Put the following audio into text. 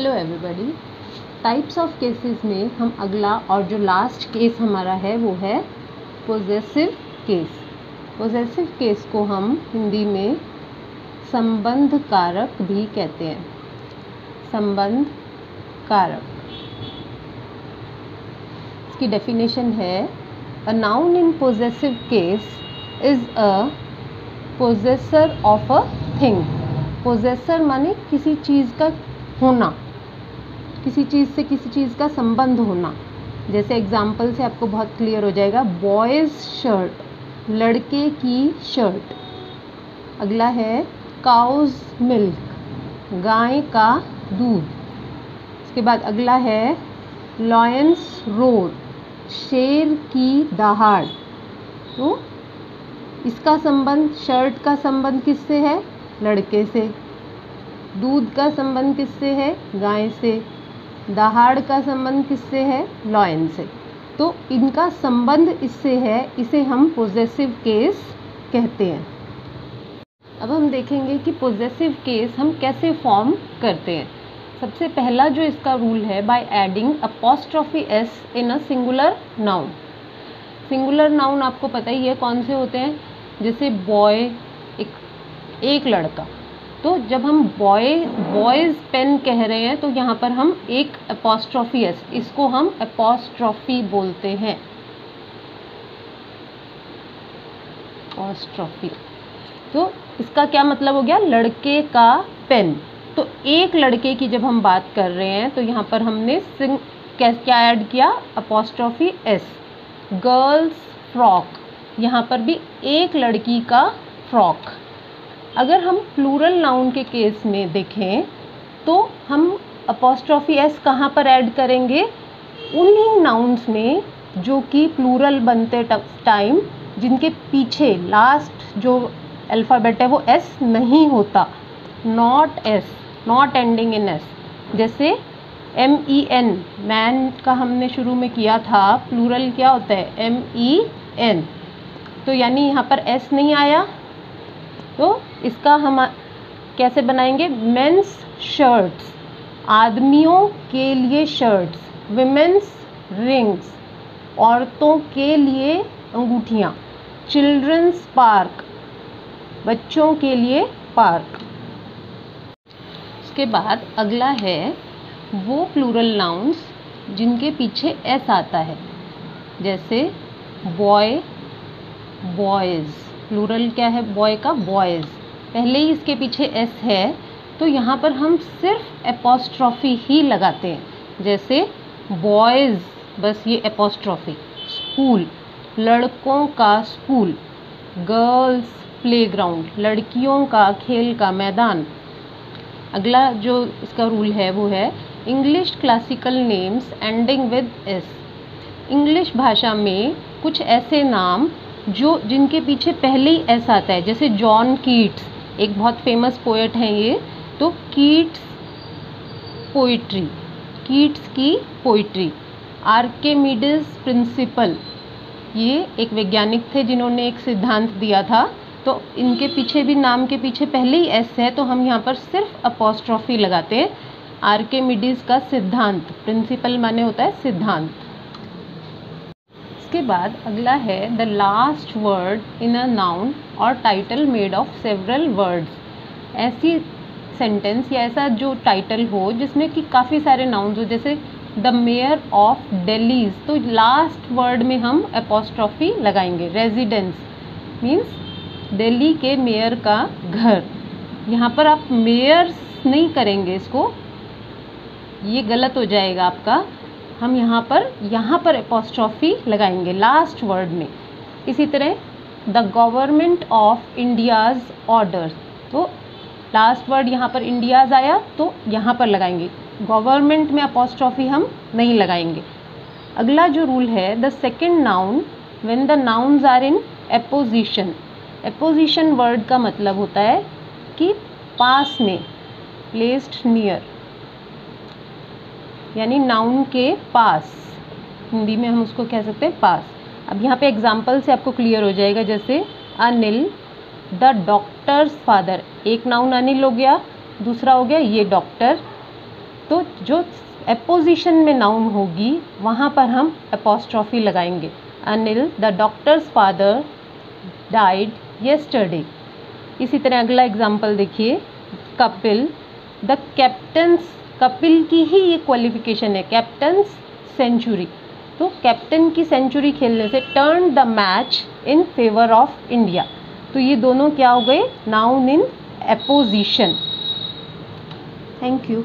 Hello everybody types of cases में हम अगला और जो लास्ट केस हमारा है, वो है पोजेसिव केस पोजेसिव केस को हम हिंदी में संबंध कारक भी कहते हैं. संबंध कारक इसकी डेफिनेशन है a noun in possessive case is a possessor of a thing possessor माने किसी चीज़ का होना. किसी चीज़ से किसी चीज़ का संबंध होना। जैसे एग्ज़ाम्पल से आपको बहुत क्लियर हो जाएगा बॉयज़ शर्ट लड़के की शर्ट अगला है काउज मिल्क गाय का दूध। इसके बाद अगला है लॉयंस रोड शेर की दहाड़। तो इसका संबंध शर्ट का संबंध किससे है? लड़के से। दूध का संबंध किससे है? गाय से। दहाड़ का संबंध किससे है? लॉयन से। तो इनका संबंध इससे है, इसे हम पोजेसिव केस कहते हैं। अब हम देखेंगे कि पोजेसिव केस हम कैसे फॉर्म करते हैं। सबसे पहला जो इसका रूल है by adding apostrophe S in a singular noun singular noun आपको पता ही है कौन से होते हैं? जैसे बॉय एक एक लड़का। तो जब हम बॉय बॉयज़ पेन कह रहे हैं तो यहाँ पर हम एक अपोस्ट्रॉफी एस इसको हम अपोस्ट्रॉफी बोलते हैं। अपोस्ट्रॉफी तो इसका क्या मतलब हो गया? लड़के का पेन तो एक लड़के की जब हम बात कर रहे हैं तो यहाँ पर हमने सिंग क्या ऐड किया? अपोस्ट्रॉफी एस गर्ल्स फ्रॉक यहाँ पर भी एक लड़की का फ्रॉक अगर हम प्लूरल नाउन के केस में देखें तो हम अपोस्ट्रॉफी एस कहाँ पर ऐड करेंगे? उन्हीं नाउन्स में जो कि प्लूरल बनते टाइम जिनके पीछे लास्ट जो अल्फ़ाबेट है वो एस नहीं होता। Not S not ending in S जैसे एम ई एन मैन का हमने शुरू में किया था प्लूरल क्या होता है? एम ई एन तो यानी यहाँ पर एस नहीं आया तो इसका हम कैसे बनाएँगे? मेंस शर्ट्स आदमियों के लिए शर्ट्स विमेंस रिंग्स औरतों के लिए अंगूठियाँ. चिल्ड्रंस पार्क बच्चों के लिए पार्क उसके बाद अगला है वो प्लूरल नाउन्स जिनके पीछे एस आता है. जैसे बॉय बॉयज़ प्लूरल क्या है? बॉय का बॉयज़ पहले ही इसके पीछे एस है तो यहाँ पर हम सिर्फ़ एपोस्ट्रॉफी ही लगाते हैं। जैसे बॉयज़ बस ये एपोस्ट्रॉफी स्कूल लड़कों का स्कूल गर्ल्स प्लेग्राउंड लड़कियों का खेल का मैदान. अगला जो इसका रूल है, वो है English classical names ending with S English भाषा में कुछ ऐसे नाम जो जिनके पीछे पहले ही ऐसा आता है, जैसे जॉन कीट्स, एक बहुत फ़ेमस पोएट हैं ये तो कीट्स पोइट्री कीट्स की पोइट्री आर्केमिडस प्रिंसिपल ये एक वैज्ञानिक थे जिन्होंने एक सिद्धांत दिया था। तो इनके पीछे भी, नाम के पीछे पहले ही एस है तो हम यहाँ पर सिर्फ़ अपोस्ट्रॉफी लगाते हैं। आर्केमिडीज का सिद्धांत प्रिंसिपल माने होता है सिद्धांत। इसके बाद अगला है the last word in a noun और title made of several words ऐसी सेंटेंस या ऐसा जो टाइटल हो जिसमें कि काफ़ी सारे नाउन्स हो, जैसे द मेयर ऑफ़ डेलीज तो लास्ट वर्ड में हम अपोस्ट्रॉफी लगाएँगे रेजिडेंस मीन्स दिल्ली के मेयर का घर. यहाँ पर आप मेयर्स नहीं करेंगे इसको, ये गलत हो जाएगा आपका हम यहाँ पर यहाँ पर अपोस्ट्रॉफी लगाएँगे लास्ट वर्ड में। इसी तरह the government of India's order तो लास्ट वर्ड यहाँ पर इंडियाज़ आया तो यहाँ पर लगाएँगे। गवर्नमेंट में अपोस्ट्रॉफी हम नहीं लगाएँगे। अगला जो रूल है the second noun when the nouns are in apposition apposition word का मतलब होता है कि पास में प्लेस्ड नियर यानी नाउन के पास, हिंदी में हम उसको कह सकते हैं पास। अब यहाँ पे एग्ज़ाम्पल से आपको क्लियर हो जाएगा, जैसे अनिल द डॉक्टर्स फादर एक नाउन अनिल हो गया, दूसरा हो गया ये डॉक्टर तो जो एपोजिशन में नाउन होगी, वहाँ पर हम अपोस्ट्रॉफी लगाएँगे। Anil the doctor's father died yesterday इसी तरह अगला एग्ज़ाम्पल देखिए, कपिल द कैप्टन्स कपिल की ही ये क्वालिफिकेशन है कैप्टन सेंचुरी तो कैप्टन की सेंचुरी खेलने से turn the match in favour of India तो ये दोनों क्या हो गए? Noun in apposition thank you